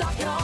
suck it all